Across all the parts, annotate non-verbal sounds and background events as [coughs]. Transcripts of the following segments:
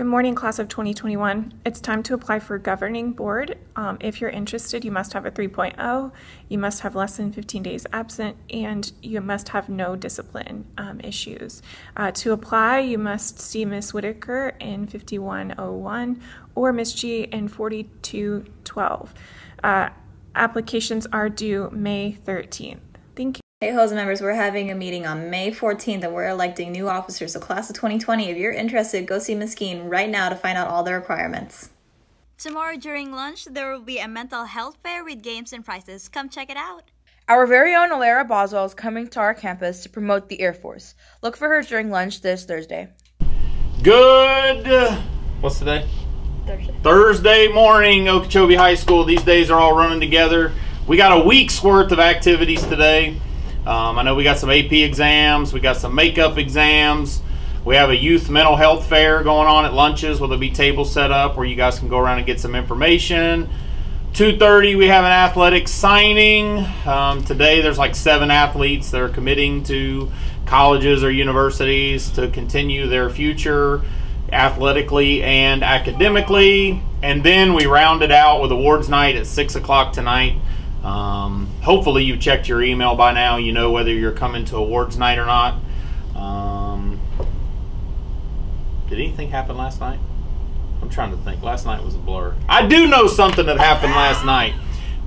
Good morning, class of 2021. It's time to apply for governing board. Um, if you're interested, you must have a 3.0, you must have less than 15 days absent, and you must have no discipline um, issues. Uh, to apply, you must see Ms. Whitaker in 5101 or Ms. G in 4212. Uh, applications are due May 13th. Thank you. Hey, HOSA members, we're having a meeting on May 14th and we're electing new officers, so class of 2020. If you're interested, go see Ms. Keen right now to find out all the requirements. Tomorrow during lunch, there will be a mental health fair with games and prizes. Come check it out. Our very own Alara Boswell is coming to our campus to promote the Air Force. Look for her during lunch this Thursday. Good. Uh, what's today? Thursday. Thursday morning, Okeechobee High School. These days are all running together. We got a week's worth of activities today. Um, I know we got some AP exams, we got some makeup exams. We have a youth mental health fair going on at lunches where there'll be tables set up where you guys can go around and get some information. 2.30 we have an athletic signing um, today there's like seven athletes that are committing to colleges or universities to continue their future athletically and academically and then we round it out with awards night at 6 o'clock tonight um, hopefully you checked your email by now you know whether you're coming to awards night or not um, did anything happen last night I'm trying to think. Last night was a blur. I do know something that happened last night.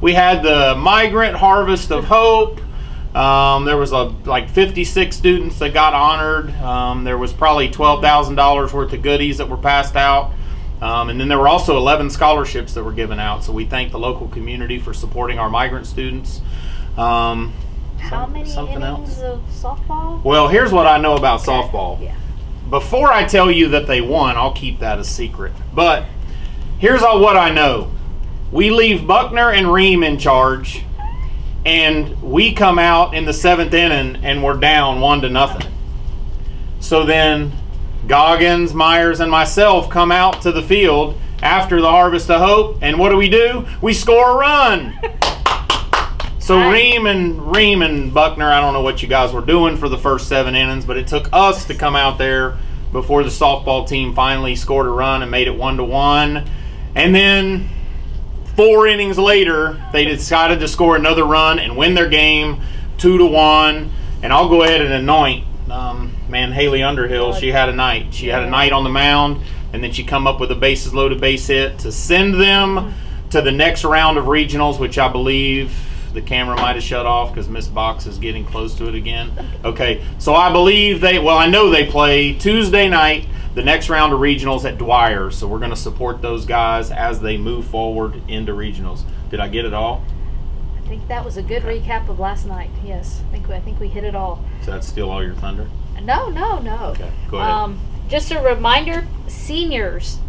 We had the Migrant Harvest of Hope. Um, there was a, like 56 students that got honored. Um, there was probably $12,000 worth of goodies that were passed out. Um, and then there were also 11 scholarships that were given out. So we thank the local community for supporting our migrant students. Um, How many something innings else? of softball? Well, here's what I know about softball. Yeah. Before I tell you that they won, I'll keep that a secret. But here's all what I know. We leave Buckner and Ream in charge, and we come out in the seventh inning and we're down one to nothing. So then Goggins, Myers, and myself come out to the field after the Harvest of Hope, and what do we do? We score a run. [laughs] So Ream and Ream and Buckner, I don't know what you guys were doing for the first seven innings, but it took us to come out there before the softball team finally scored a run and made it one to one. And then four innings later, they decided to score another run and win their game two to one. And I'll go ahead and anoint um, man Haley Underhill. She had a night. She had a night on the mound, and then she come up with a bases loaded base hit to send them mm-hmm. to the next round of regionals, which I believe the camera might have shut off because Miss Box is getting close to it again. [laughs] Okay, so I believe they. Well, I know they play Tuesday night. The next round of regionals at Dwyer, so we're going to support those guys as they move forward into regionals. Did I get it all? I think that was a good recap of last night. Yes, I think we, I think we hit it all. Is that steal all your thunder? No, no, no. Okay, go ahead. Um, just a reminder, seniors,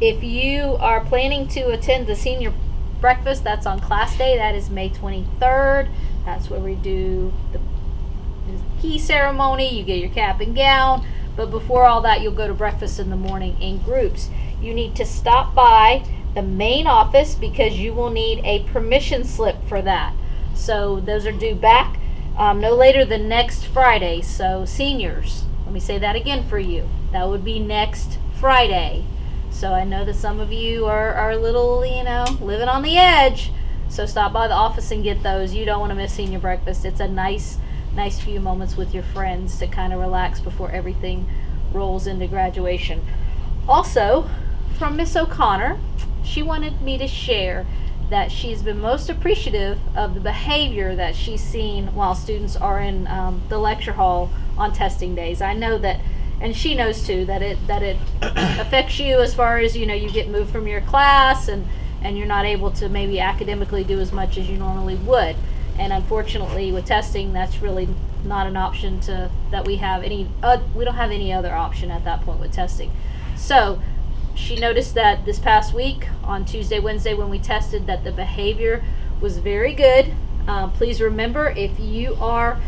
if you are planning to attend the senior breakfast, that's on class day. That is May 23rd. That's where we do the, the key ceremony. You get your cap and gown. But before all that, you'll go to breakfast in the morning in groups. You need to stop by the main office because you will need a permission slip for that. So those are due back um, no later than next Friday. So seniors, let me say that again for you. That would be next Friday. So I know that some of you are, are a little, you know, living on the edge. So stop by the office and get those. You don't want to miss senior breakfast. It's a nice, nice few moments with your friends to kind of relax before everything rolls into graduation. Also, from Miss O'Connor, she wanted me to share that she's been most appreciative of the behavior that she's seen while students are in um, the lecture hall on testing days. I know that, and she knows too, that it that it [coughs] affects you as far as you know you get moved from your class and and you're not able to maybe academically do as much as you normally would. And unfortunately, with testing, that's really not an option to that we have any. Uh, we don't have any other option at that point with testing. So she noticed that this past week on Tuesday, Wednesday, when we tested, that the behavior was very good. Uh, please remember if you are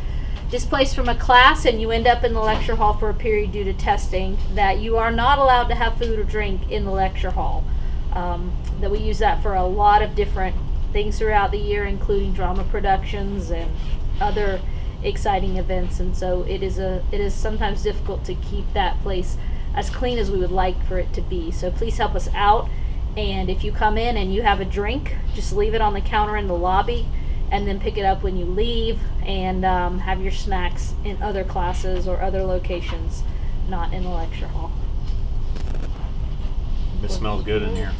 displaced from a class and you end up in the lecture hall for a period due to testing, that you are not allowed to have food or drink in the lecture hall. Um, that we use that for a lot of different things throughout the year, including drama productions and other exciting events. And so it is a it is sometimes difficult to keep that place as clean as we would like for it to be. So please help us out. And if you come in and you have a drink, just leave it on the counter in the lobby and then pick it up when you leave and um, have your snacks in other classes or other locations, not in the lecture hall. It smells good in here.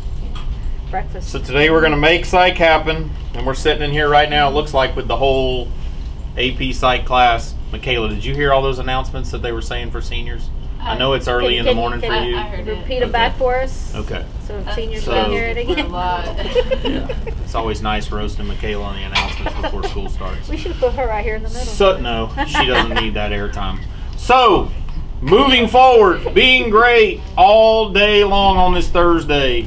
Breakfast. So today we're gonna make psych happen, and we're sitting in here right now. It looks like with the whole AP psych class. Michaela, did you hear all those announcements that they were saying for seniors? I know it's early in the morning can for you you. I heard it. Repeat it back for us. Okay. So seniors So- can hear it A again. lot. [laughs] Yeah. It's always nice roasting Michaela on the announcements before school starts. We should put her right here in the middle. So no, she doesn't need that airtime. So, moving forward, being great all day long on this Thursday.